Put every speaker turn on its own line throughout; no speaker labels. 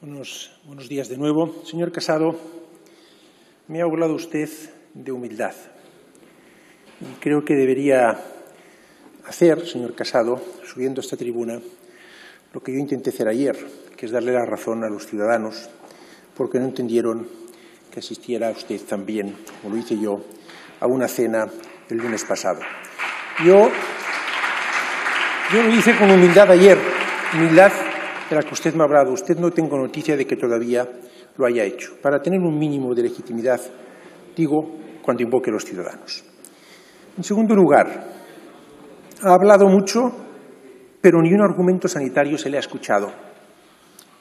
Buenos, buenos días de nuevo. Señor Casado, me ha hablado usted de humildad. Y creo que debería hacer, señor Casado, subiendo a esta tribuna, lo que yo intenté hacer ayer, que es darle la razón a los ciudadanos, porque no entendieron que asistiera usted también, como lo hice yo, a una cena el lunes pasado. Yo, yo lo hice con humildad ayer, humildad de la que usted me ha hablado. Usted no tengo noticia de que todavía lo haya hecho. Para tener un mínimo de legitimidad, digo, cuando invoque a los ciudadanos. En segundo lugar, ha hablado mucho, pero ni un argumento sanitario se le ha escuchado.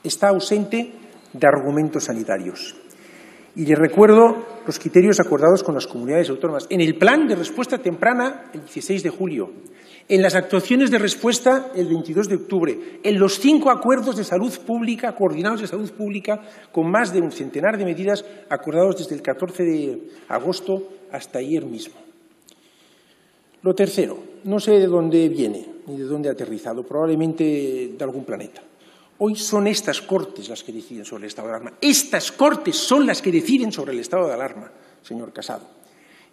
Está ausente de argumentos sanitarios. Y le recuerdo los criterios acordados con las comunidades autónomas. En el plan de respuesta temprana, el 16 de julio, en las actuaciones de respuesta el 22 de octubre, en los cinco acuerdos de salud pública, coordinados de salud pública, con más de un centenar de medidas acordados desde el 14 de agosto hasta ayer mismo. Lo tercero, no sé de dónde viene ni de dónde ha aterrizado, probablemente de algún planeta. Hoy son estas Cortes las que deciden sobre el estado de alarma. Estas Cortes son las que deciden sobre el estado de alarma, señor Casado.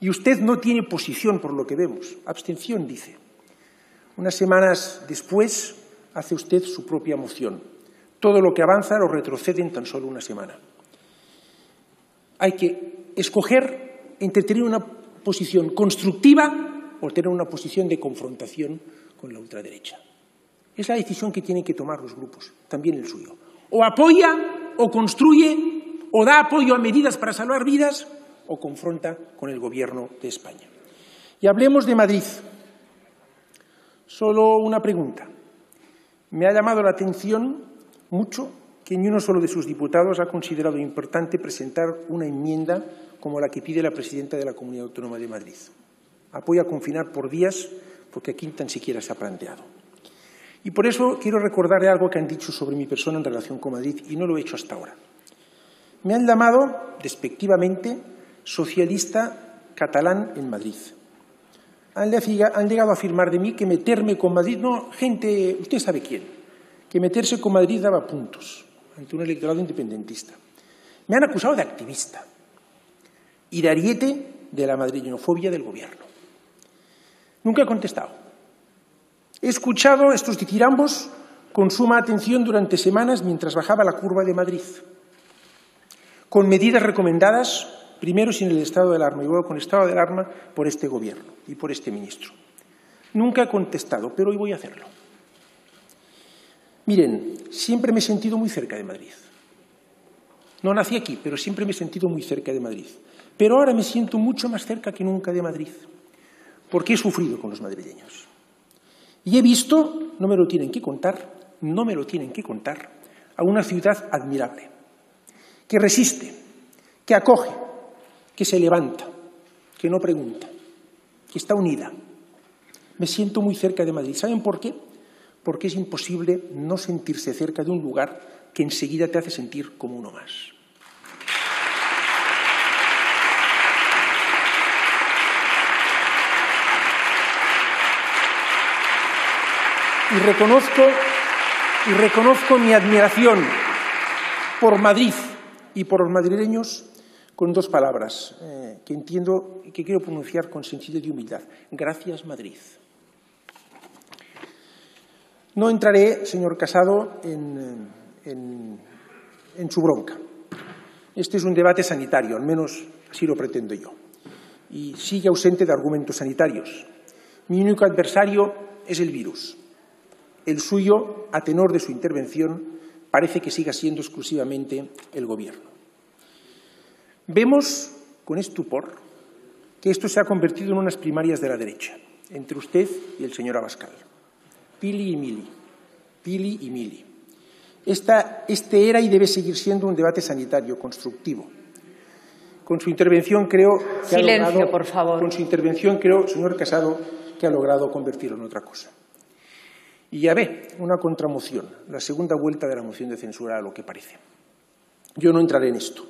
Y usted no tiene posición por lo que vemos. Abstención, dice. Unas semanas después hace usted su propia moción. Todo lo que avanza lo retrocede en tan solo una semana. Hay que escoger entre tener una posición constructiva o tener una posición de confrontación con la ultraderecha. Es la decisión que tienen que tomar los grupos, también el suyo. O apoya, o construye, o da apoyo a medidas para salvar vidas, o confronta con el Gobierno de España. Y hablemos de Madrid. Solo una pregunta. Me ha llamado la atención mucho que ni uno solo de sus diputados ha considerado importante presentar una enmienda como la que pide la presidenta de la Comunidad Autónoma de Madrid. Apoya confinar por días porque aquí tan siquiera se ha planteado. Y por eso quiero recordarle algo que han dicho sobre mi persona en relación con Madrid y no lo he hecho hasta ahora. Me han llamado, despectivamente, socialista catalán en Madrid han, llegado a afirmar de mí que meterme con Madrid, no, gente, usted sabe quién, que meterse con Madrid daba puntos ante un electorado independentista. Me han acusado de activista y de ariete de la madrilenofobia del gobierno. Nunca he contestado. He escuchado estos ditirambos con suma atención durante semanas mientras bajaba la curva de Madrid, con medidas recomendadas primero sin el estado de alarma y luego con estado de alarma por este Gobierno y por este ministro. Nunca he contestado, pero hoy voy a hacerlo. Miren, siempre me he sentido muy cerca de Madrid. No nací aquí, pero siempre me he sentido muy cerca de Madrid. Pero ahora me siento mucho más cerca que nunca de Madrid, porque he sufrido con los madrileños. Y he visto, no me lo tienen que contar, no me lo tienen que contar, a una ciudad admirable, que resiste, que acoge, que se levanta, que no pregunta, que está unida. Me siento muy cerca de Madrid. ¿Saben por qué? Porque es imposible no sentirse cerca de un lugar que enseguida te hace sentir como uno más. Reconozco, y reconozco mi admiración por Madrid y por los madrileños con dos palabras eh, que entiendo y que quiero pronunciar con sentido de humildad. Gracias, Madrid. No entraré, señor Casado, en, en su bronca. Este es un debate sanitario, al menos así lo pretendo yo. Y sigue ausente de argumentos sanitarios. Mi único adversario es el virus. El suyo, a tenor de su intervención, parece que siga siendo exclusivamente el Gobierno. Vemos con estupor que esto se ha convertido en unas primarias de la derecha, entre usted y el señor Abascal. Pili y Mili. Pili y Mili. este era y debe seguir siendo un debate sanitario constructivo. Con su intervención creo que
Silencio,
ha logrado,
por favor.
Con su intervención creo, señor Casado, que ha logrado convertirlo en otra cosa. Y ya ve, una contramoción, la segunda vuelta de la moción de censura a lo que parece. Yo no entraré en esto.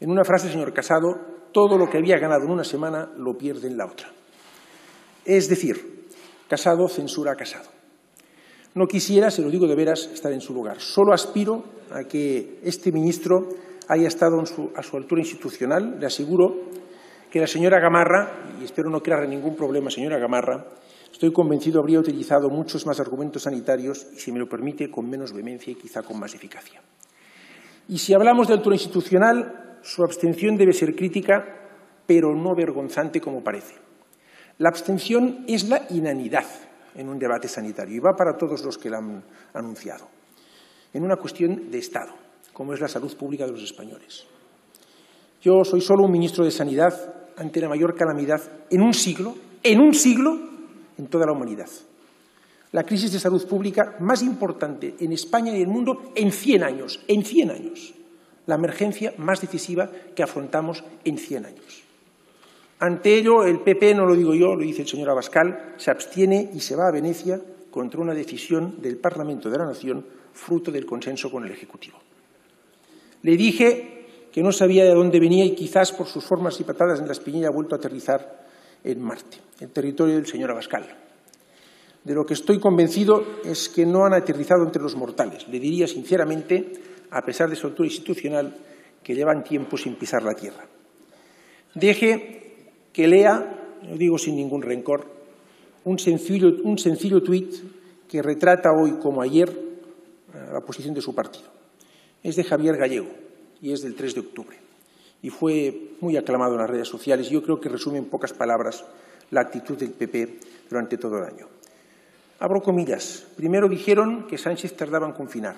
En una frase, señor Casado, todo lo que había ganado en una semana lo pierde en la otra. Es decir, Casado censura a Casado. No quisiera, se lo digo de veras, estar en su lugar. Solo aspiro a que este ministro haya estado a su altura institucional. Le aseguro que la señora Gamarra, y espero no crearle ningún problema, señora Gamarra, estoy convencido habría utilizado muchos más argumentos sanitarios y, si me lo permite, con menos vehemencia y quizá con más eficacia. Y si hablamos de altura institucional, su abstención debe ser crítica, pero no vergonzante como parece. La abstención es la inanidad en un debate sanitario y va para todos los que la han anunciado, en una cuestión de Estado, como es la salud pública de los españoles. Yo soy solo un ministro de Sanidad ante la mayor calamidad en un siglo, en un siglo, en toda la humanidad. La crisis de salud pública más importante en España y en el mundo en 100 años, en 100 años. La emergencia más decisiva que afrontamos en 100 años. Ante ello, el PP, no lo digo yo, lo dice el señor Abascal, se abstiene y se va a Venecia contra una decisión del Parlamento de la Nación fruto del consenso con el Ejecutivo. Le dije que no sabía de dónde venía y quizás por sus formas y patadas en la espinilla ha vuelto a aterrizar en Marte, en territorio del señor Abascal. De lo que estoy convencido es que no han aterrizado entre los mortales. Le diría sinceramente, a pesar de su altura institucional, que llevan tiempo sin pisar la tierra. Deje que lea, lo digo sin ningún rencor, un sencillo, un sencillo tuit que retrata hoy como ayer la posición de su partido. Es de Javier Gallego y es del 3 de octubre. Y fue muy aclamado en las redes sociales. Yo creo que resume en pocas palabras la actitud del PP durante todo el año. Abro comillas. Primero dijeron que Sánchez tardaba en confinar,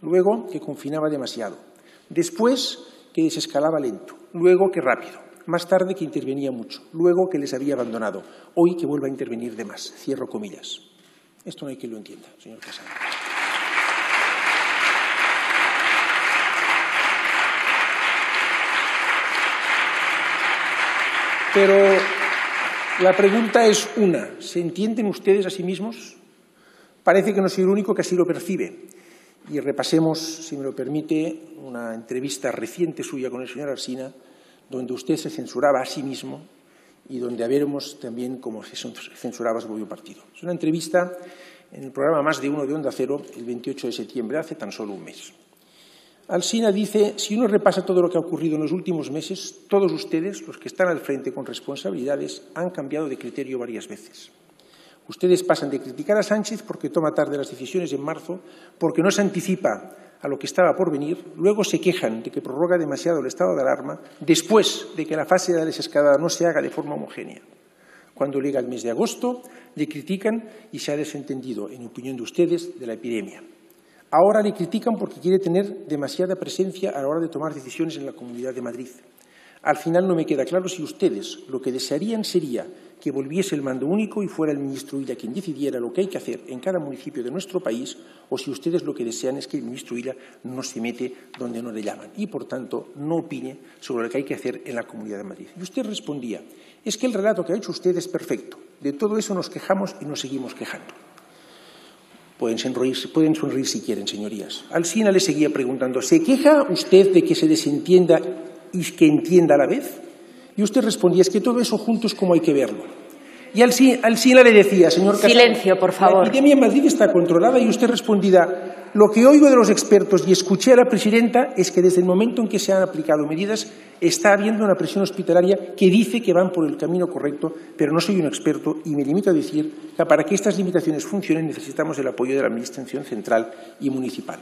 luego que confinaba demasiado, después que desescalaba lento, luego que rápido más tarde que intervenía mucho, luego que les había abandonado, hoy que vuelva a intervenir de más. Cierro comillas. Esto no hay quien lo entienda, señor Casado. Pero la pregunta es una. ¿Se entienden ustedes a sí mismos? Parece que no soy el único que así lo percibe. Y repasemos, si me lo permite, una entrevista reciente suya con el señor Arsina, donde usted se censuraba a sí mismo y donde veremos también cómo se censuraba su propio partido. Es una entrevista en el programa Más de Uno de Onda Cero el 28 de septiembre, hace tan solo un mes. Alsina dice, si uno repasa todo lo que ha ocurrido en los últimos meses, todos ustedes, los que están al frente con responsabilidades, han cambiado de criterio varias veces. Ustedes pasan de criticar a Sánchez porque toma tarde las decisiones en marzo, porque no se anticipa a lo que estaba por venir, luego se quejan de que prorroga demasiado el estado de alarma, después de que la fase de la desescalada no se haga de forma homogénea. Cuando llega el mes de agosto, le critican y se ha desentendido, en opinión de ustedes, de la epidemia. Ahora le critican porque quiere tener demasiada presencia a la hora de tomar decisiones en la Comunidad de Madrid. Al final no me queda claro si ustedes lo que desearían sería que volviese el mando único y fuera el ministro Illa quien decidiera lo que hay que hacer en cada municipio de nuestro país, o si ustedes lo que desean es que el ministro Illa no se mete donde no le llaman y, por tanto, no opine sobre lo que hay que hacer en la Comunidad de Madrid. Y usted respondía, es que el relato que ha hecho usted es perfecto. De todo eso nos quejamos y nos seguimos quejando. Pueden sonreír, pueden sonreír si quieren, señorías. Alsina le seguía preguntando, ¿se queja usted de que se desentienda y que entienda a la vez? Y usted respondía, es que todo eso junto es como hay que verlo. Y Alsina le decía, señor Casado,
Silencio, por favor.
La epidemia en Madrid está controlada y usted respondía, lo que oigo de los expertos y escuché a la presidenta es que desde el momento en que se han aplicado medidas está habiendo una presión hospitalaria que dice que van por el camino correcto, pero no soy un experto y me limito a decir que para que estas limitaciones funcionen necesitamos el apoyo de la Administración central y municipal.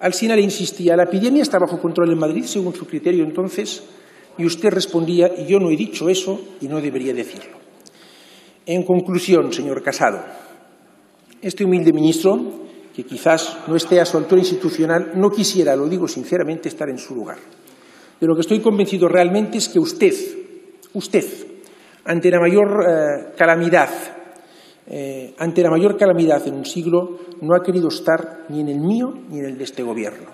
Alsina le insistía, la epidemia está bajo control en Madrid, según su criterio entonces, y usted respondía, y yo no he dicho eso y no debería decirlo. En conclusión, señor Casado, este humilde ministro, que quizás no esté a su altura institucional, no quisiera, lo digo sinceramente, estar en su lugar. De lo que estoy convencido realmente es que usted, usted, ante la mayor eh, calamidad eh, ante la mayor calamidad en un siglo, no ha querido estar ni en el mío ni en el de este Gobierno.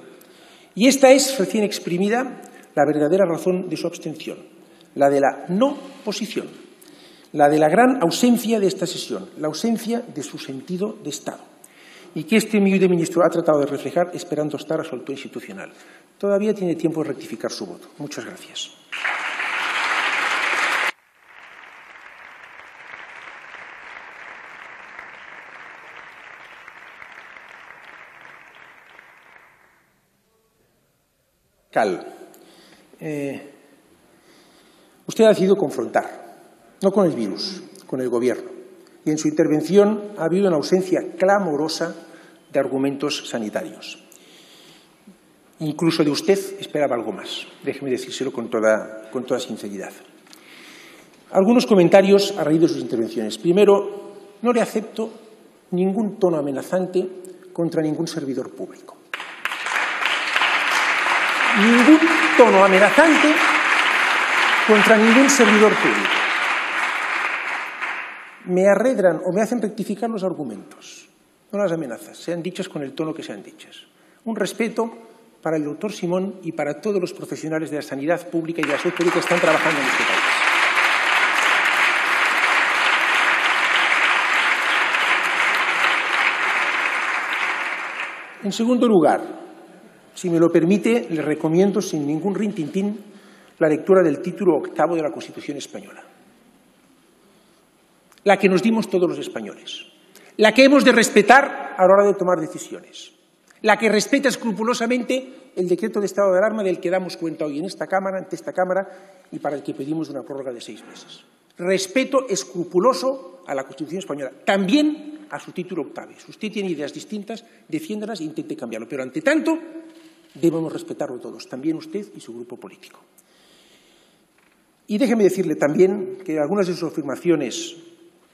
Y esta es, recién exprimida, la verdadera razón de su abstención, la de la no posición, la de la gran ausencia de esta sesión, la ausencia de su sentido de Estado, y que este humilde ministro ha tratado de reflejar esperando estar a su altura institucional. Todavía tiene tiempo de rectificar su voto. Muchas gracias. Abascal, eh, usted ha decidido confrontar, no con el virus, con el Gobierno. Y en su intervención ha habido una ausencia clamorosa de argumentos sanitarios. Incluso de usted esperaba algo más. Déjeme decírselo con toda, con toda sinceridad. Algunos comentarios a raíz de sus intervenciones. Primero, no le acepto ningún tono amenazante contra ningún servidor público. Ningún tono amenazante contra ningún servidor público. Me arredran o me hacen rectificar los argumentos, no las amenazas, sean dichas con el tono que sean dichas. Un respeto para el doctor Simón y para todos los profesionales de la sanidad pública y de la salud pública que están trabajando en este país. En segundo lugar, si me lo permite, le recomiendo sin ningún rintintín la lectura del título octavo de la Constitución española, la que nos dimos todos los españoles, la que hemos de respetar a la hora de tomar decisiones, la que respeta escrupulosamente el decreto de estado de alarma del que damos cuenta hoy en esta Cámara, ante esta Cámara, y para el que pedimos una prórroga de seis meses. Respeto escrupuloso a la Constitución española, también a su título octavo. Si usted tiene ideas distintas, defiéndalas e intente cambiarlo. Pero, ante tanto, debemos respetarlo todos, también usted y su grupo político. Y déjeme decirle también que algunas de sus afirmaciones,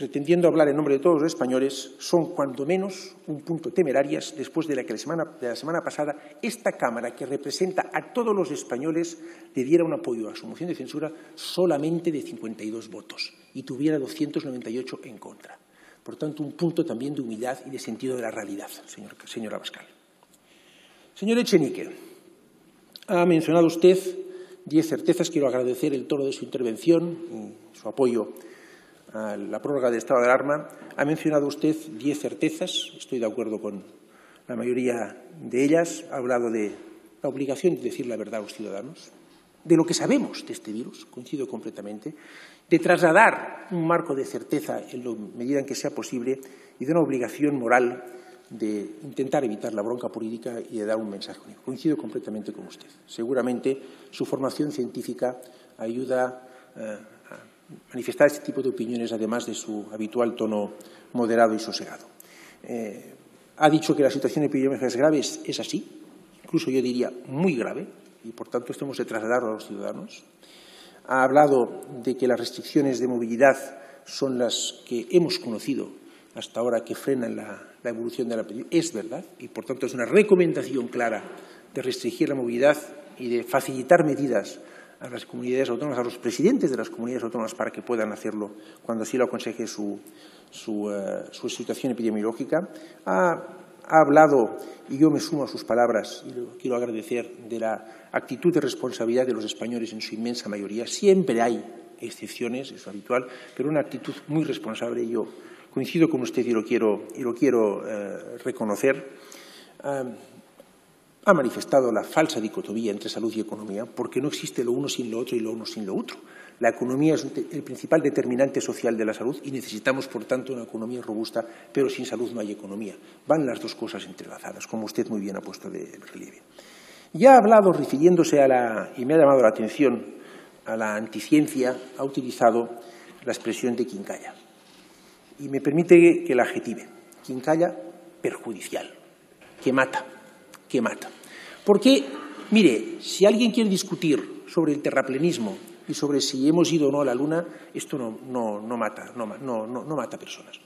pretendiendo hablar en nombre de todos los españoles, son cuando menos un punto temerarias después de la que la semana, de la semana pasada esta Cámara, que representa a todos los españoles, le diera un apoyo a su moción de censura solamente de 52 votos y tuviera 298 en contra. Por tanto, un punto también de humildad y de sentido de la realidad, señor, señor Abascal. Señor Echenique, ha mencionado usted diez certezas. Quiero agradecer el tono de su intervención y su apoyo la prórroga del estado de alarma. Ha mencionado usted diez certezas. Estoy de acuerdo con la mayoría de ellas. Ha hablado de la obligación de decir la verdad a los ciudadanos, de lo que sabemos de este virus, coincido completamente, de trasladar un marco de certeza en la medida en que sea posible y de una obligación moral de intentar evitar la bronca política y de dar un mensaje único. Coincido completamente con usted. Seguramente su formación científica ayuda eh, manifestar este tipo de opiniones, además de su habitual tono moderado y sosegado. Eh, ha dicho que la situación epidemiológica es grave, es, así, incluso yo diría muy grave, y por tanto esto hemos de trasladarlo a los ciudadanos. Ha hablado de que las restricciones de movilidad son las que hemos conocido hasta ahora que frenan la, la evolución de la epidemia. Es verdad, y por tanto es una recomendación clara de restringir la movilidad y de facilitar medidas a las comunidades autónomas, a los presidentes de las comunidades autónomas para que puedan hacerlo cuando así lo aconseje su, su, eh, situación epidemiológica. Ha, ha, hablado, y yo me sumo a sus palabras, y lo quiero agradecer, de la actitud de responsabilidad de los españoles en su inmensa mayoría. Siempre hay excepciones, es habitual, pero una actitud muy responsable. Yo coincido con usted y lo quiero, y lo quiero eh, reconocer, ha manifestado la falsa dicotomía entre salud y economía, porque no existe lo uno sin lo otro y lo uno sin lo otro. La economía es el principal determinante social de la salud y necesitamos, por tanto, una economía robusta, pero sin salud no hay economía. Van las dos cosas entrelazadas, como usted muy bien ha puesto de relieve. Ya ha hablado, refiriéndose a la, y me ha llamado la atención, a la anticiencia, ha utilizado la expresión de Quincalla y me permite que la adjetive. Quincalla perjudicial, que mata, que mata. Porque, mire, si alguien quiere discutir sobre el terraplenismo y sobre si hemos ido o no a la Luna, esto no, no, mata, no, no mata personas.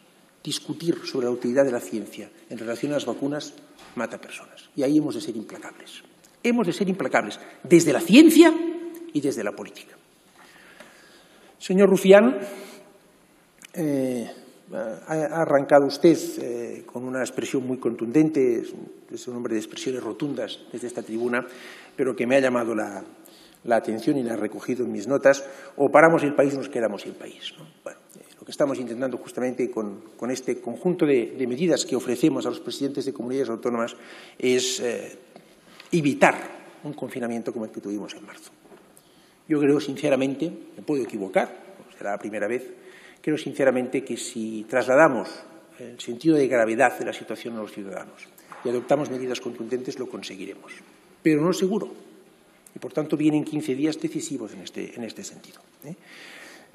Discutir sobre la utilidad de la ciencia en relación a las vacunas mata personas. Y ahí hemos de ser implacables. Hemos de ser implacables desde la ciencia y desde la política. Señor Rufián, eh, ha arrancado usted eh, con una expresión muy contundente, es un hombre de expresiones rotundas desde esta tribuna, pero que me ha llamado la, atención y la ha recogido en mis notas, o paramos el país o nos quedamos sin país. Eh, lo que estamos intentando justamente con, este conjunto de, medidas que ofrecemos a los presidentes de comunidades autónomas es eh, evitar un confinamiento como el que tuvimos en marzo. Yo creo sinceramente, me puedo equivocar, será la primera vez, creo sinceramente que si trasladamos el sentido de gravedad de la situación a los ciudadanos y adoptamos medidas contundentes, lo conseguiremos. Pero no seguro. y, por tanto, vienen 15 días decisivos en este, en este sentido. ¿eh?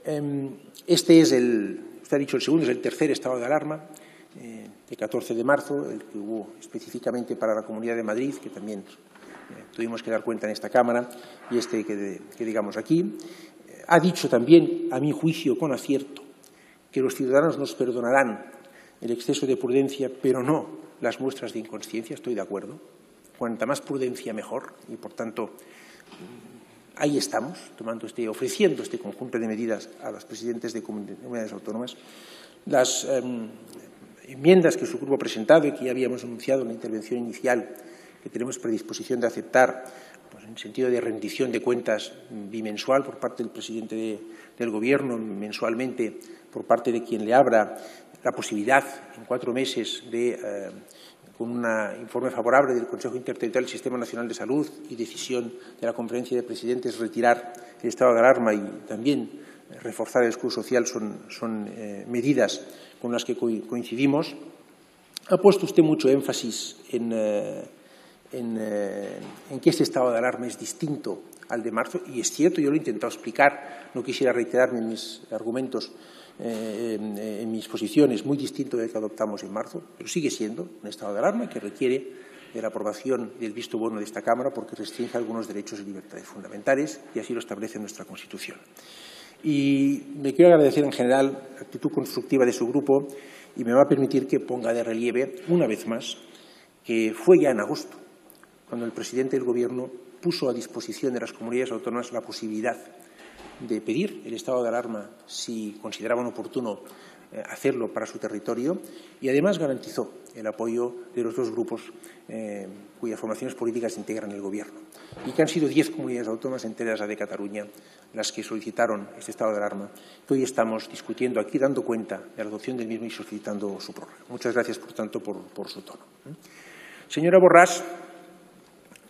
Em, este es el, usted ha dicho el segundo, es el tercer estado de alarma, eh, de 14 de marzo, el que hubo específicamente para la Comunidad de Madrid, que también eh, tuvimos que dar cuenta en esta Cámara, y este que, que digamos aquí. ha dicho también, a mi juicio, con acierto, que los ciudadanos nos perdonarán el exceso de prudencia, pero no las muestras de inconsciencia, estoy de acuerdo. Cuanta más prudencia, mejor, y por tanto ahí estamos, tomando este, ofreciendo este conjunto de medidas a los presidentes de comunidades autónomas. Las em, enmiendas que su grupo ha presentado y que ya habíamos anunciado en la intervención inicial, que tenemos predisposición de aceptar, pues, en sentido de rendición de cuentas bimensual por parte del presidente del Gobierno, mensualmente por parte de quien le abra la posibilidad en cuatro meses de eh, con un informe favorable del Consejo Interterritorial del Sistema Nacional de Salud y decisión de la Conferencia de Presidentes retirar el estado de alarma y también reforzar el escudo social son, eh, medidas con las que coincidimos. Ha puesto usted mucho énfasis en, eh, eh, en, que este estado de alarma es distinto al de marzo, y es cierto, yo lo he intentado explicar, no quisiera reiterarme en mis argumentos, eh, en, mis posiciones muy distinto del que adoptamos en marzo, pero sigue siendo un estado de alarma que requiere de la aprobación del visto bueno de esta Cámara porque restringe algunos derechos y libertades fundamentales y así lo establece nuestra Constitución. Y me quiero agradecer en general la actitud constructiva de su grupo y me va a permitir que ponga de relieve una vez más que fue ya en agosto cuando el presidente del Gobierno puso a disposición de las comunidades autónomas la posibilidad de pedir el estado de alarma si consideraban oportuno eh, hacerlo para su territorio y además garantizó el apoyo de los dos grupos eh, cuyas formaciones políticas integran el Gobierno y que han sido diez comunidades autónomas enteras la de Cataluña las que solicitaron este estado de alarma que hoy estamos discutiendo aquí dando cuenta de la adopción del mismo y solicitando su prórroga. Muchas gracias, por tanto, por, su tono. Señora Borrás,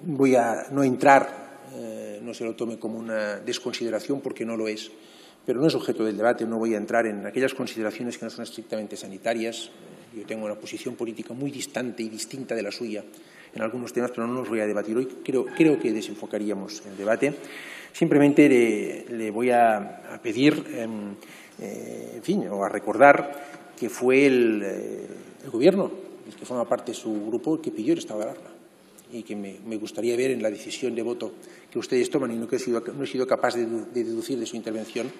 voy a no entrar eh, no se lo tome como una desconsideración porque no lo es, pero no es objeto del debate, no voy a entrar en aquellas consideraciones que no son estrictamente sanitarias. Yo tengo una posición política muy distante y distinta de la suya en algunos temas, pero no los voy a debatir hoy. Creo, que desenfocaríamos el debate. Simplemente le, voy a, pedir, em, eh, en fin, o a recordar que fue el, eh, el Gobierno, el que forma parte de su grupo, el que pidió el estado de alarma y que me, gustaría ver en la decisión de voto que ustedes toman y no, he sido, no he sido capaz de, deducir de su intervención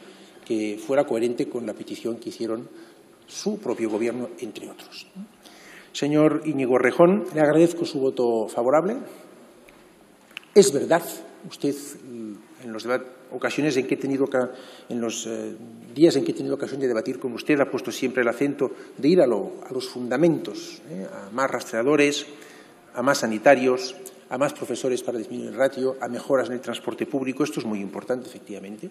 que fuera coherente con la petición que hicieron su propio Gobierno, entre otros. Señor Íñigo Rejón, le agradezco su voto favorable. Es verdad, usted en las ocasiones en que he tenido en los eh, días en que he tenido ocasión de debatir con usted ha puesto siempre el acento de ir a, los fundamentos, eh, a más rastreadores, a más sanitarios, a más profesores para disminuir el ratio, a mejoras en el transporte público. Esto es muy importante, efectivamente,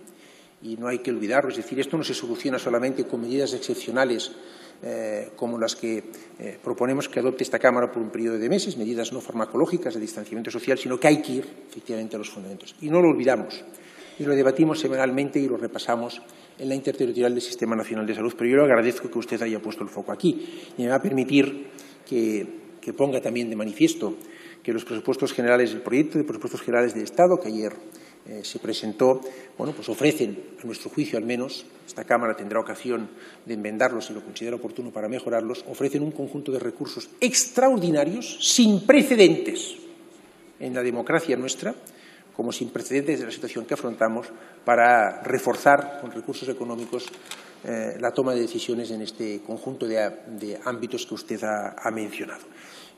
y no hay que olvidarlo. Es decir, esto no se soluciona solamente con medidas excepcionales eh, como las que eh, proponemos que adopte esta Cámara por un periodo de meses, medidas no farmacológicas de distanciamiento social, sino que hay que ir, efectivamente, a los fundamentos. Y no lo olvidamos. Y lo debatimos semanalmente y lo repasamos en la interterritorial del Sistema Nacional de Salud. Pero yo le agradezco que usted haya puesto el foco aquí y me va a permitir que que ponga también de manifiesto que los presupuestos generales, el proyecto de presupuestos generales del Estado que ayer eh, se presentó, bueno, pues ofrecen, a nuestro juicio al menos, esta Cámara tendrá ocasión de enmendarlos si lo considera oportuno para mejorarlos, ofrecen un conjunto de recursos extraordinarios, sin precedentes en la democracia nuestra, como sin precedentes de la situación que afrontamos, para reforzar con recursos económicos eh, la toma de decisiones en este conjunto de, ámbitos que usted ha, mencionado.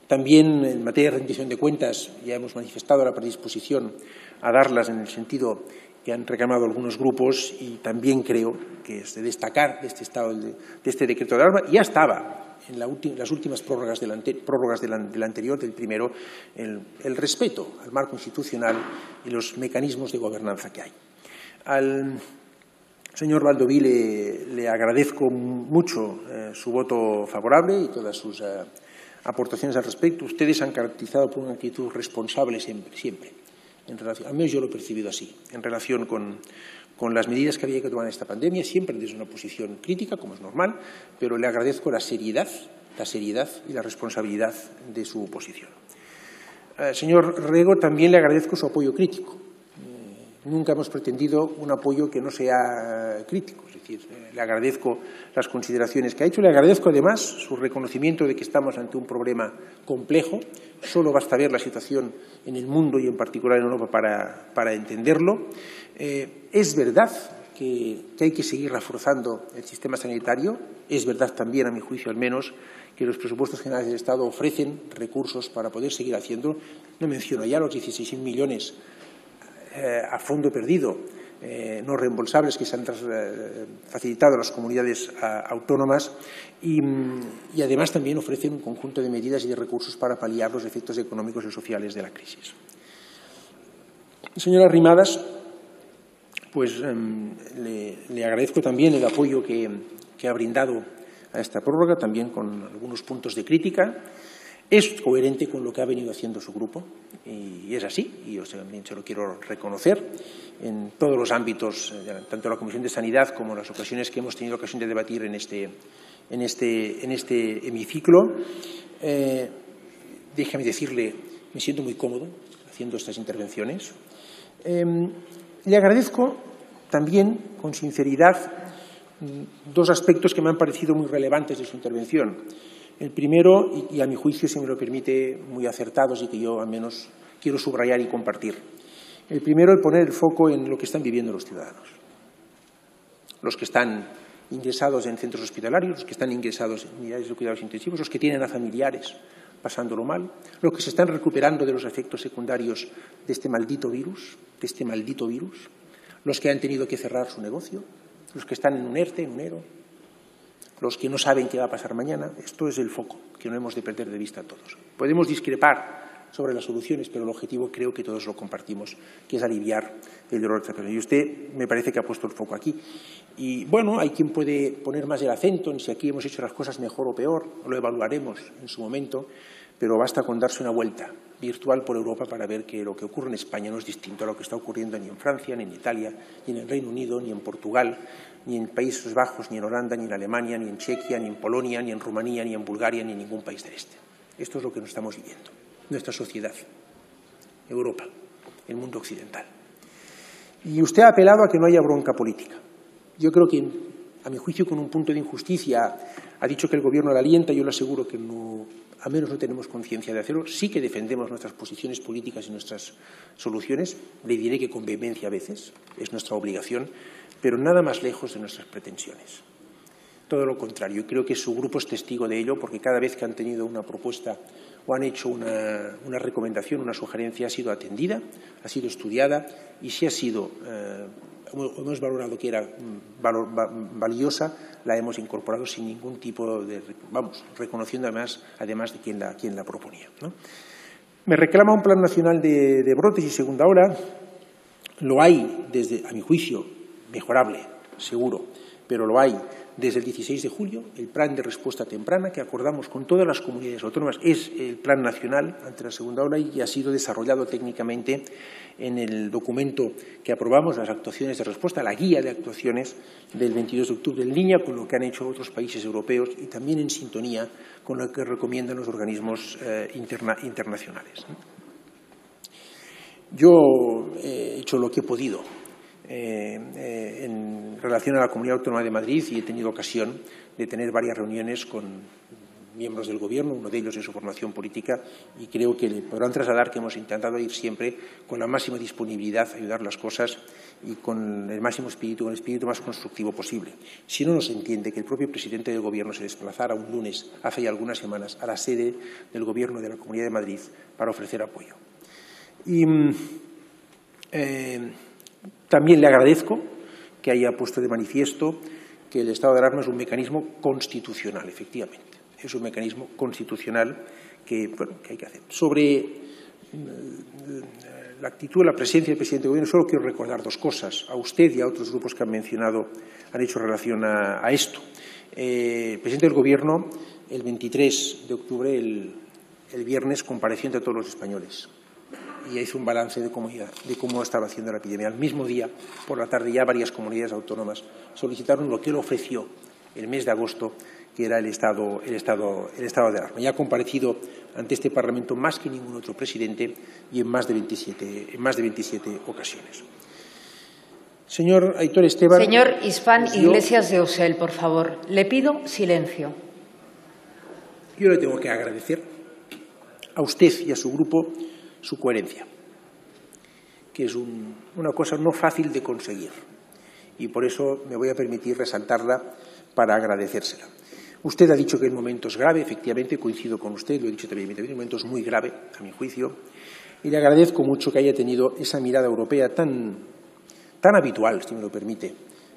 También en materia de rendición de cuentas ya hemos manifestado la predisposición a darlas en el sentido que han reclamado algunos grupos y también creo que es de destacar de este estado de, este decreto de alarma. Ya estaba en las últimas prórrogas, del, anterior, del primero, el, respeto al marco institucional y los mecanismos de gobernanza que hay. Al, Señor Valdoví, le, agradezco mucho eh, su voto favorable y todas sus eh, aportaciones al respecto. Ustedes han caracterizado por una actitud responsable siempre, siempre. Al menos yo lo he percibido así, en relación con, las medidas que había que tomar en esta pandemia, siempre desde una posición crítica, como es normal, pero le agradezco la seriedad, la seriedad y la responsabilidad de su posición. Eh, señor Rego, también le agradezco su apoyo crítico nunca hemos pretendido un apoyo que no sea crítico. Es decir, le agradezco las consideraciones que ha hecho, le agradezco además su reconocimiento de que estamos ante un problema complejo. Solo basta ver la situación en el mundo y en particular en Europa para, entenderlo. Eh, es verdad que, hay que seguir reforzando el sistema sanitario. Es verdad también, a mi juicio al menos, que los presupuestos generales del Estado ofrecen recursos para poder seguir haciendo. No menciono ya los 16.000 millones eh, a fondo perdido eh, no reembolsables que se han eh, facilitado a las comunidades autónomas y, además también ofrecen un conjunto de medidas y de recursos para paliar los efectos económicos y sociales de la crisis. Señora Rimadas, pues em, le, agradezco también el apoyo que ha brindado a esta prórroga, también con algunos puntos de crítica. Es coherente con lo que ha venido haciendo su grupo y es así, y yo también se lo quiero reconocer en todos los ámbitos, eh, tanto la Comisión de Sanidad como en las ocasiones que hemos tenido ocasión de debatir en este, en este, en este hemiciclo. Eh, déjame decirle, me siento muy cómodo haciendo estas intervenciones. Eh, le agradezco también, con sinceridad, mm, dos aspectos que me han parecido muy relevantes de su intervención. El primero, y, a mi juicio, si me lo permite, muy acertados y que yo al menos quiero subrayar y compartir. El primero, el poner el foco en lo que están viviendo los ciudadanos. Los que están ingresados en centros hospitalarios, los que están ingresados en unidades de cuidados intensivos, los que tienen a familiares pasándolo mal, los que se están recuperando de los efectos secundarios de este maldito virus, de este maldito virus, los que han tenido que cerrar su negocio, los que están en un ERTE, en un ERO, los que no saben qué va a pasar mañana. Esto es el foco que no hemos de perder de vista todos. Podemos discrepar sobre las soluciones, pero el objetivo creo que todos lo compartimos, que es aliviar el dolor de esta. Y usted me parece que ha puesto el foco aquí. Y bueno, hay quien puede poner más el acento en si aquí hemos hecho las cosas mejor o peor, lo evaluaremos en su momento, pero basta con darse una vuelta virtual por Europa para ver que lo que ocurre en España no es distinto a lo que está ocurriendo ni en Francia, ni en Italia, ni en el Reino Unido, ni en Portugal, ni en Países Bajos, ni en Holanda, ni en Alemania, ni en Chequia, ni en Polonia, ni en Rumanía, ni en Bulgaria, ni en ningún país del este. Esto es lo que nos estamos viviendo, nuestra sociedad, Europa, el mundo occidental. Y usted ha apelado a que no haya bronca política. Yo creo que, a mi juicio, con un punto de injusticia, ha dicho que el Gobierno la alienta. Yo le aseguro que no, a menos no tenemos conciencia de hacerlo. Sí que defendemos nuestras posiciones políticas y nuestras soluciones. Le diré que con vehemencia a veces, es nuestra obligación, pero nada más lejos de nuestras pretensiones. Todo lo contrario. Creo que su grupo es testigo de ello porque cada vez que han tenido una propuesta o han hecho una, recomendación, una sugerencia, ha sido atendida, ha sido estudiada y si ha sido eh, hemos valorado que era mm, valiosa, la hemos incorporado sin ningún tipo de, vamos, reconociendo además, además de quien la, quien la proponía. Me reclama un plan nacional de, de brotes y segunda ola. Lo hay, desde, a mi juicio, mejorable, seguro, pero lo hay desde el 16 de julio, el plan de respuesta temprana que acordamos con todas las comunidades autónomas es el plan nacional ante la segunda ola y ha sido desarrollado técnicamente en el documento que aprobamos, las actuaciones de respuesta, la guía de actuaciones del 22 de octubre, en línea con lo que han hecho otros países europeos y también en sintonía con lo que recomiendan los organismos eh, internacionales. Yo he hecho lo que he podido eh, eh, en relación a la Comunidad Autónoma de Madrid y he tenido ocasión de tener varias reuniones con miembros del Gobierno, uno de ellos en su formación política, y creo que le podrán trasladar que hemos intentado ir siempre con la máxima disponibilidad a ayudar las cosas y con el máximo espíritu, con el espíritu más constructivo posible. Si no nos entiende que el propio presidente del Gobierno se desplazara un lunes, hace ya algunas semanas, a la sede del Gobierno de la Comunidad de Madrid para ofrecer apoyo. Y, mm, eh, también le agradezco que haya puesto de manifiesto que el estado de alarma es un mecanismo constitucional, efectivamente. Es un mecanismo constitucional que, hay que hacer. Sobre mm, la actitud, la presencia del presidente del Gobierno, solo quiero recordar dos cosas. A usted y a otros grupos que han mencionado, han hecho relación a, esto. Eh, el presidente del Gobierno, el 23 de octubre, el, el viernes, compareció ante todos los españoles y hizo un balance de cómo, de cómo estaba haciendo la epidemia. Al mismo día, por la tarde, ya varias comunidades autónomas solicitaron lo que él ofreció el mes de agosto, que era el estado, el estado, el estado de alarma. Ya ha comparecido ante este Parlamento más que ningún otro presidente y en más de 27, en más de 27 ocasiones. Señor Aitor Esteban.
Señor Isfán Iglesias de Osel, por favor. Le pido silencio.
Yo le tengo que agradecer a usted y a su grupo su coherencia, que es una cosa no fácil de conseguir. Y por eso me voy a permitir resaltarla para agradecérsela. Usted ha dicho que el momento es grave, efectivamente, coincido con usted, lo he dicho también, el momento es muy grave, a mi juicio, y le agradezco mucho que haya tenido esa mirada europea tan, tan habitual, si me lo permite,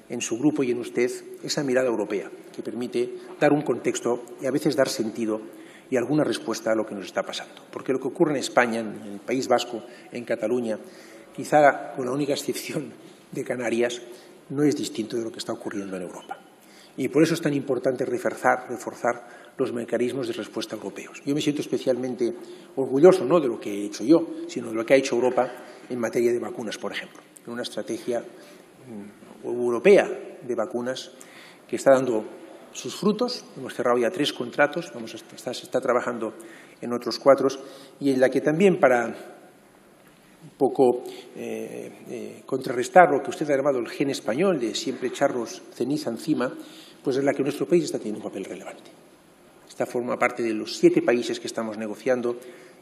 en su grupo y en usted, esa mirada europea que permite dar un contexto y a veces dar sentido y alguna respuesta a lo que nos está pasando. Porque lo que ocurre en España, en el País Vasco, en Cataluña, quizá con la única excepción de Canarias, no es distinto de lo que está ocurriendo en Europa. Y por eso es tan importante reforzar, reforzar los mecanismos de respuesta europeos. Yo me siento especialmente orgulloso no de lo que he hecho yo, sino de lo que ha hecho Europa en materia de vacunas, por ejemplo, en una estrategia mm, europea de vacunas que está dando sus frutos. Hemos cerrado ya tres contratos, vamos a estar, se está trabajando en otros cuatro, y en la que también para un poco eh, eh, contrarrestar lo que usted ha llamado el gen español de siempre echarnos ceniza encima, pues es la que nuestro país está teniendo un papel relevante. Esta forma parte de los siete países que estamos negociando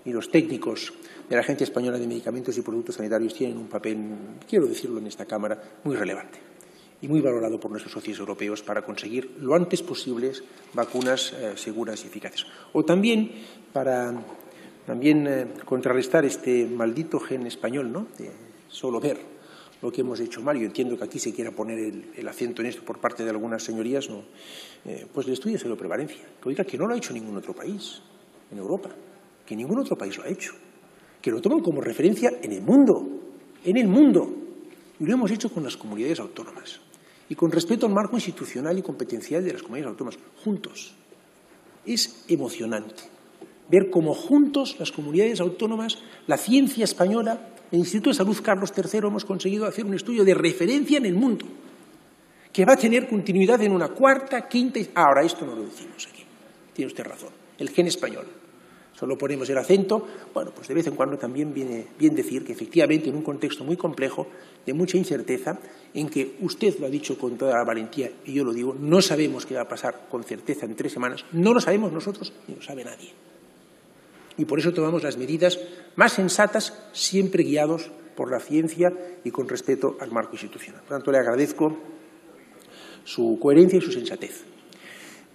y los técnicos de la Agencia Española de Medicamentos y Productos Sanitarios tienen un papel, quiero decirlo en esta Cámara, muy relevante y muy valorado por nuestros socios europeos para conseguir lo antes posible vacunas eh, seguras y eficaces. O también para también eh, contrarrestar este maldito gen español, ¿no? De solo ver lo que hemos hecho mal. Yo entiendo que aquí se quiera poner el, acento en esto por parte de algunas señorías, ¿no? Eh, pues el estudio de prevalencia. Que oiga, que no lo ha hecho ningún otro país en Europa, que ningún otro país lo ha hecho, que lo toman como referencia en el mundo, en el mundo. Y lo hemos hecho con las comunidades autónomas y con respeto al marco institucional y competencial de las comunidades autónomas, juntos. Es emocionante ver cómo juntos las comunidades autónomas, la ciencia española, el Instituto de Salud Carlos III hemos conseguido hacer un estudio de referencia en el mundo, que va a tener continuidad en una cuarta, quinta... Y... Ahora, esto no lo decimos aquí. Tiene usted razón. El gen español solo ponemos el acento, bueno, pues de vez en cuando también viene bien decir que efectivamente en un contexto muy complejo, de mucha incerteza, en que usted lo ha dicho con toda la valentía y yo lo digo, no sabemos qué va a pasar con certeza en tres semanas, no lo sabemos nosotros ni lo sabe nadie. Y por eso tomamos las medidas más sensatas, siempre guiados por la ciencia y con respeto al marco institucional. Por tanto, le agradezco su coherencia y su sensatez.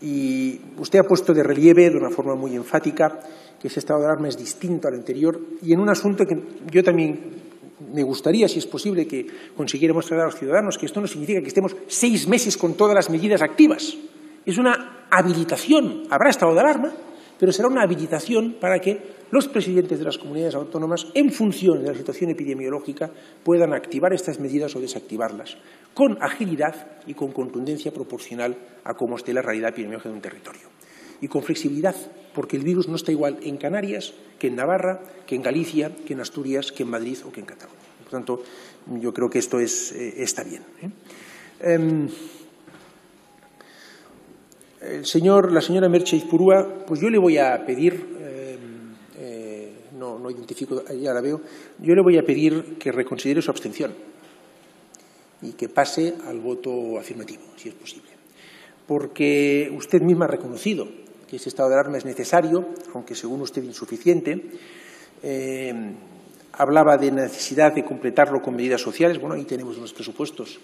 Y usted ha puesto de relieve de una forma muy enfática que ese estado de alarma es distinto al anterior y en un asunto que yo también me gustaría, si es posible, que consiguiéramos traer a los ciudadanos, que esto no significa que estemos seis meses con todas las medidas activas. Es una habilitación. Habrá estado de alarma, pero será una habilitación para que los presidentes de las comunidades autónomas, en función de la situación epidemiológica, puedan activar estas medidas o desactivarlas, con agilidad y con contundencia proporcional a cómo esté la realidad epidemiológica de un territorio. Y con flexibilidad, porque el virus no está igual en Canarias que en Navarra, que en Galicia, que en Asturias, que en Madrid o que en Cataluña. Por tanto, yo creo que esto es, eh, está bien. ¿eh? Em, el señor, la señora Merche Izpurúa, pues yo le voy a pedir, eh, no, no identifico, ya la veo, yo le voy a pedir que reconsidere su abstención y que pase al voto afirmativo, si es posible. Porque usted misma ha reconocido que ese estado de alarma es necesario, aunque según usted insuficiente. Eh, hablaba de necesidad de completarlo con medidas sociales. Bueno, ahí tenemos unos presupuestos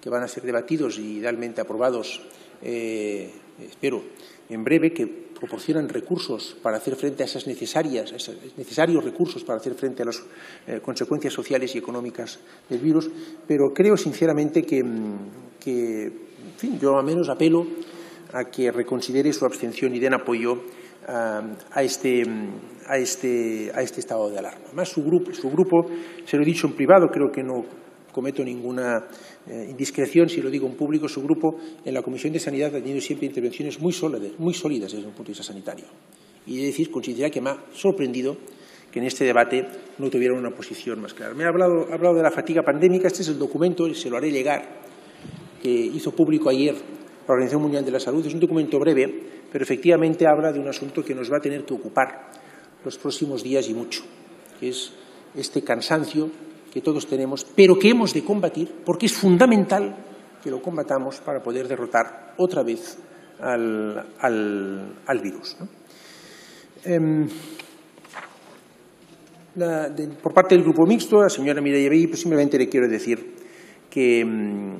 que van a ser debatidos y idealmente aprobados, eh, espero, en breve, que proporcionan recursos para hacer frente a esas necesarias, esos necesarios recursos para hacer frente a las eh, consecuencias sociales y económicas del virus, pero creo sinceramente que, que en fin, yo al menos apelo a que reconsidere su abstención y den apoyo a, este, a, este, a este estado de alarma. Además, su grupo, su grupo, se lo he dicho en privado, creo que no cometo ninguna eh, indiscreción si lo digo en público, su grupo en la Comisión de Sanidad ha tenido siempre intervenciones muy sólidas, muy sólidas desde un punto de vista sanitario. Y de decir, considera que me ha sorprendido que en este debate no tuvieran una posición más clara. Me ha hablado, ha hablado de la fatiga pandémica, este es el documento, y se lo haré llegar, que hizo público ayer la Organización Mundial de la Salud. Es un documento breve, pero efectivamente habla de un asunto que nos va a tener que ocupar los próximos días y mucho, que es este cansancio que todos tenemos, pero que hemos de combatir, porque es fundamental que lo combatamos para poder derrotar otra vez al, virus. Em, por parte del Grupo Mixto, la señora Mireia Bey, pues simplemente le quiero decir que, mm,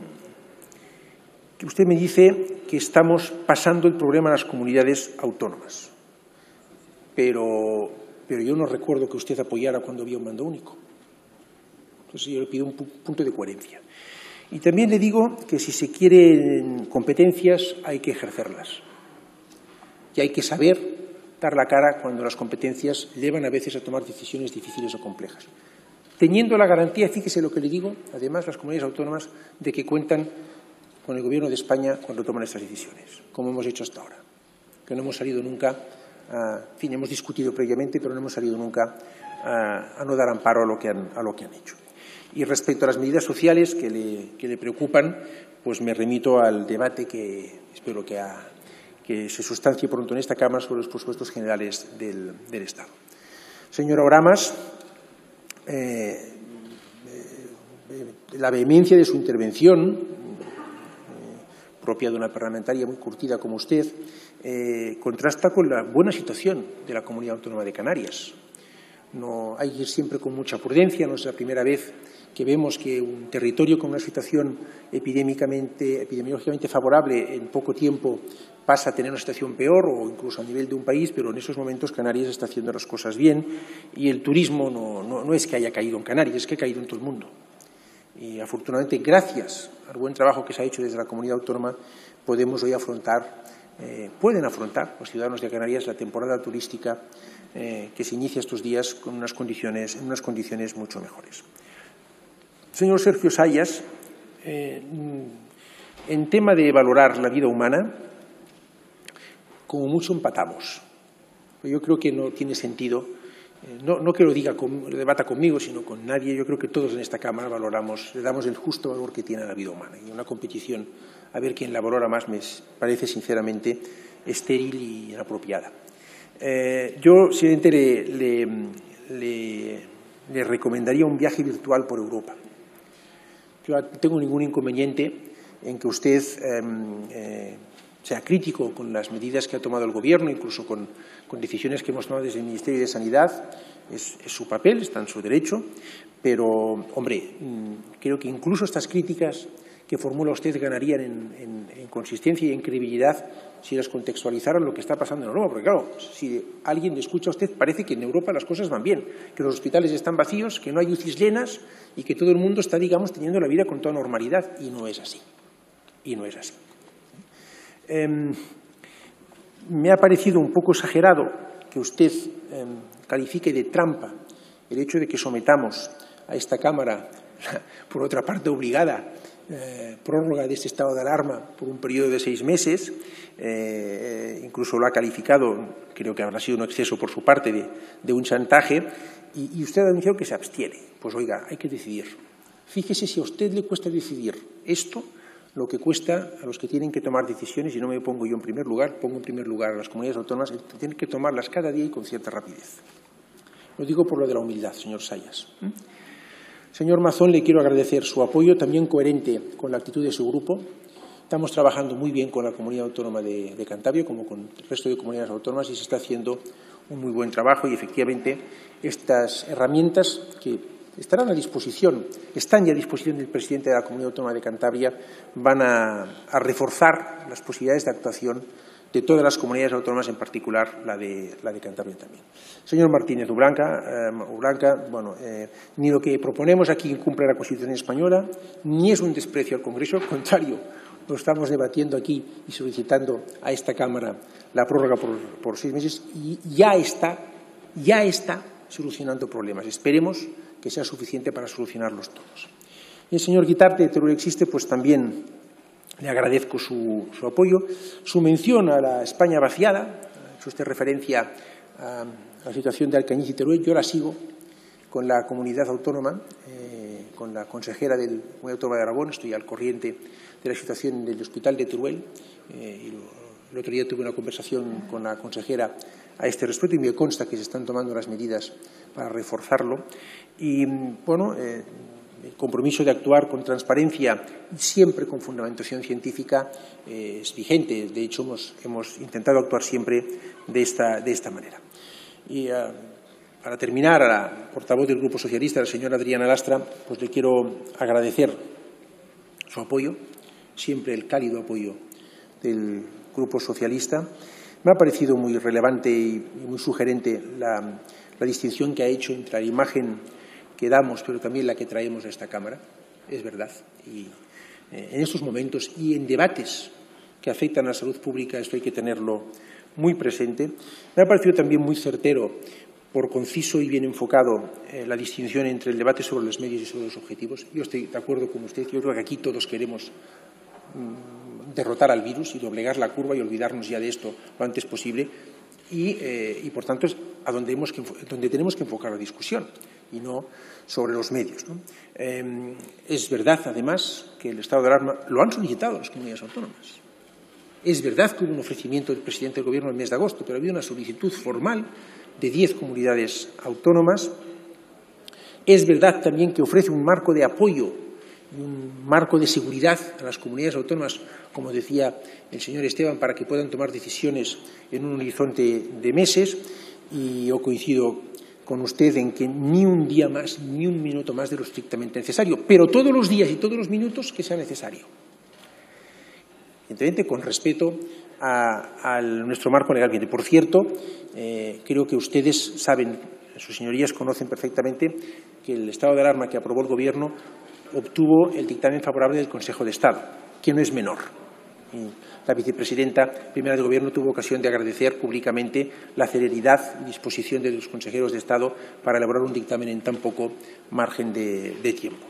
que usted me dice que estamos pasando el problema a las comunidades autónomas, pero, pero yo no recuerdo que usted apoyara cuando había un mando único. Entonces yo le pido un punto de coherencia. Y también le digo que si se quieren competencias hay que ejercerlas. Y hay que saber dar la cara cuando las competencias llevan a veces a tomar decisiones difíciles o complejas. Teniendo la garantía, fíjese lo que le digo, además las comunidades autónomas, de que cuentan con el Gobierno de España cuando toman estas decisiones, como hemos hecho hasta ahora. Que no hemos salido nunca, en fin, hemos discutido previamente, pero no hemos salido nunca a, no dar amparo a lo, que han, a lo que han hecho. Y respecto a las medidas sociales que le, que le preocupan, pues me remito al debate que espero que ha, que se sustancie pronto en esta Cámara sobre los presupuestos generales del, Estado. Señora Oramas, eh, eh, la vehemencia de su intervención, eh, propia de una parlamentaria muy curtida como usted, contrasta con la buena situación de la Comunidad Autónoma de Canarias. Hay que ir siempre con mucha prudencia, no es la primera vez que vemos que un territorio con una situación epidemiológicamente favorable en poco tiempo pasa a tener una situación peor o incluso a nivel de un país, pero en esos momentos Canarias está haciendo las cosas bien y el turismo no, es que haya caído en Canarias, es que ha caído en todo el mundo. Y afortunadamente, gracias al buen trabajo que se ha hecho desde la comunidad autónoma, podemos hoy afrontar, eh, pueden afrontar los ciudadanos de Canarias la temporada turística eh, que se inicia estos días con unas condiciones, en unas condiciones mucho mejores. Señor Sergio Sayas, eh, en tema de valorar la vida humana, como mucho empatamos. Yo creo que no tiene sentido, eh, no, que lo diga, lo debata conmigo, sino con nadie. Yo creo que todos en esta Cámara valoramos, le damos el justo valor que tiene a la vida humana. Y una competición, a ver quién la valora más, me parece sinceramente estéril y inapropiada. Eh, yo, simplemente, le, le recomendaría un viaje virtual por Europa. Yo no tengo ningún inconveniente en que usted em, eh, sea crítico con las medidas que ha tomado el Gobierno, incluso con, decisiones que hemos tomado desde el Ministerio de Sanidad. Es, su papel, está en su derecho, pero, hombre, mm, creo que incluso estas críticas que formula usted ganarían en consistencia y en credibilidad si las contextualizaran lo que está pasando en Europa. Porque, claro, si alguien le escucha a usted, parece que en Europa las cosas van bien, que los hospitales están vacíos, que no hay UCIs llenas y que todo el mundo está, digamos, teniendo la vida con toda normalidad. Y no es así. Y no es así. Em, me ha parecido un poco exagerado que usted em, califique de trampa el hecho de que sometamos a esta Cámara, por otra parte obligada, eh, prórroga de este estado de alarma por un periodo de seis meses. Eh, incluso lo ha calificado, creo que habrá sido un exceso por su parte, de, un chantaje. Y, usted ha anunciado que se abstiene. Pues oiga, hay que decidir. Fíjese si a usted le cuesta decidir esto, lo que cuesta a los que tienen que tomar decisiones, y no me pongo yo en primer lugar, pongo en primer lugar a las comunidades autónomas, que tienen que tomarlas cada día y con cierta rapidez. Lo digo por lo de la humildad, señor Sayas. Señor Mazón, le quiero agradecer su apoyo, también coherente con la actitud de su grupo. Estamos trabajando muy bien con la comunidad autónoma de, Cantabria, como con el resto de comunidades autónomas, y se está haciendo un muy buen trabajo. Y efectivamente, estas herramientas que estarán a disposición, están ya a disposición del presidente de la comunidad autónoma de Cantabria, van a reforzar las posibilidades de actuación de todas las comunidades autónomas, en particular la de, la de Cantabria también. Señor Martínez Ublanca, eh, bueno, eh, ni lo que proponemos aquí incumple la Constitución española, ni es un desprecio al Congreso, al contrario, lo estamos debatiendo aquí y solicitando a esta Cámara la prórroga por, seis meses y ya está, ya está solucionando problemas. Esperemos que sea suficiente para solucionarlos todos. Y el señor Guitarte de Teruel Existe, pues también le agradezco su, apoyo. Su mención a la España vaciada, hecho usted referencia a, la situación de Alcañiz y Teruel, yo la sigo con la comunidad autónoma, eh, con la consejera del Comunidad Autónoma de Aragón, estoy al corriente de la situación del Hospital de Teruel eh, y el otro día tuve una conversación con la consejera a este respecto y me consta que se están tomando las medidas para reforzarlo. Y, bueno, eh, el compromiso de actuar con transparencia y siempre con fundamentación científica eh, es vigente. De hecho, hemos, intentado actuar siempre de esta, de esta manera. Y ah, para terminar, a la portavoz del Grupo Socialista, la señora Adriana Lastra, pues le quiero agradecer su apoyo, siempre el cálido apoyo del Grupo Socialista. Me ha parecido muy relevante y muy sugerente la distinción que ha hecho entre la imagen que damos, pero también la que traemos a esta Cámara. Es verdad. Y eh, en estos momentos y en debates que afectan a la salud pública, esto hay que tenerlo muy presente. Me ha parecido también muy certero, por conciso y bien enfocado, eh, la distinción entre el debate sobre los medios y sobre los objetivos. Yo estoy de acuerdo con usted. Yo creo que aquí todos queremos mm, derrotar al virus y doblegar la curva y olvidarnos ya de esto lo antes posible. Y, eh, por tanto, es a donde, donde tenemos que enfocar la discusión y no sobre los medios. Em, es verdad, además, que el estado de alarma lo han solicitado las comunidades autónomas. Es verdad que hubo un ofrecimiento del presidente del Gobierno el mes de agosto, pero ha habido una solicitud formal de diez comunidades autónomas. Es verdad también que ofrece un marco de apoyo y un marco de seguridad a las comunidades autónomas, como decía el señor Esteban, para que puedan tomar decisiones en un horizonte de meses. Y yo coincido con usted en que ni un día más, ni un minuto más de lo estrictamente necesario, pero todos los días y todos los minutos que sea necesario. Evidentemente, con respeto a, nuestro marco legal vigente. Por cierto, eh, creo que ustedes saben, sus señorías conocen perfectamente que el estado de alarma que aprobó el Gobierno obtuvo el dictamen favorable del Consejo de Estado, que no es menor la vicepresidenta primera del Gobierno tuvo ocasión de agradecer públicamente la celeridad y disposición de los consejeros de Estado para elaborar un dictamen en tan poco margen de, tiempo.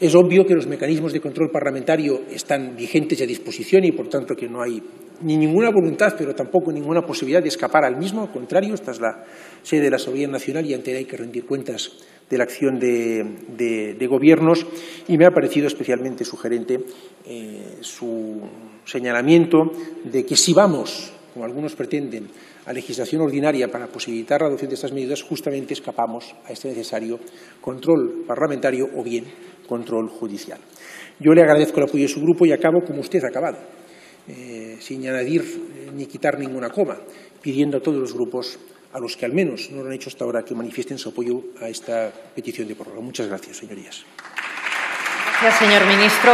Es obvio que los mecanismos de control parlamentario están vigentes y a disposición y, por tanto, que no hay ni ninguna voluntad, pero tampoco ninguna posibilidad de escapar al mismo. Al contrario, esta es la sede de la soberanía nacional y ante ella hay que rendir cuentas de la acción de, gobiernos y me ha parecido especialmente sugerente eh, su señalamiento de que si vamos, como algunos pretenden, a legislación ordinaria para posibilitar la adopción de estas medidas, justamente escapamos a este necesario control parlamentario o bien control judicial. Yo le agradezco el apoyo de su grupo y acabo como usted ha acabado, eh, sin añadir eh, ni quitar ninguna coma, pidiendo a todos los grupos a los que al menos no lo han hecho hasta ahora que manifiesten su apoyo a esta petición de prórroga. Muchas gracias, señorías.
Gracias, señor ministro.